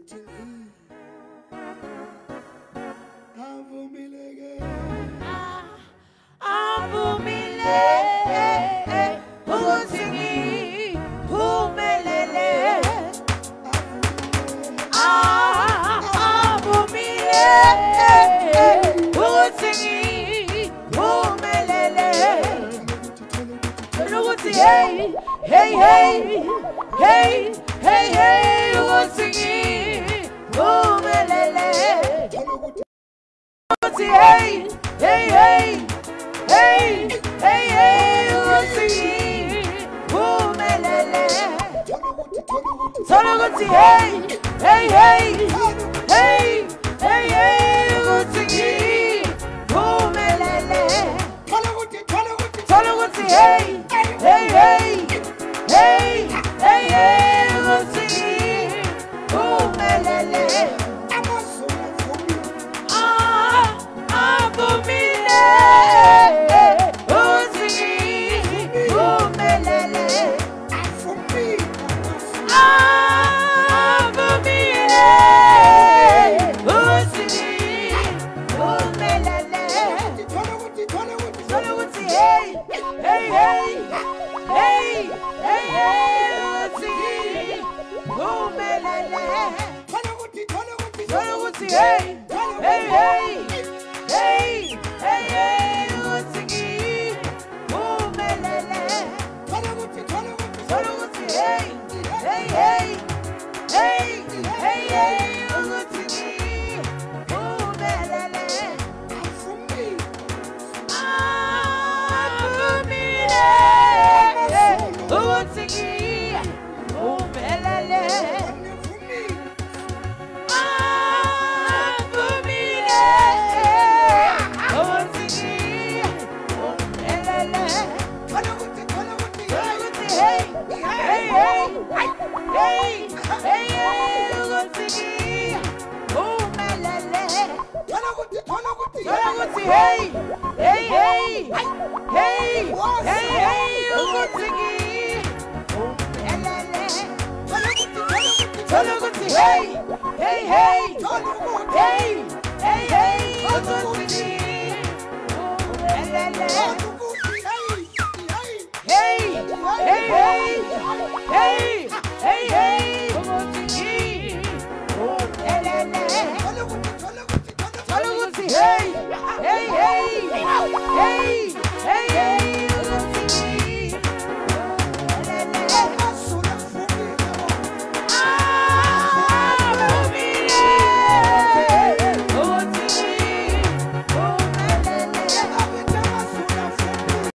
ukuthi avumileke avumile ukuthi ngiphumelele avumile ukuthi ngiphumelele ukuthi hey hey hey hey hey hey ukuthi hey hey hey hey hey ukuthi ngiphumelele thola ukuthi hey hey hey hey hey hey ukuthi ngiphumelele thola ukuthi hey hey hey hey hey hey hey ukuthi ngiphumelele thola ukuthi hey hey hey. Hey hey hey thola ukuthi hey hey hey. Hey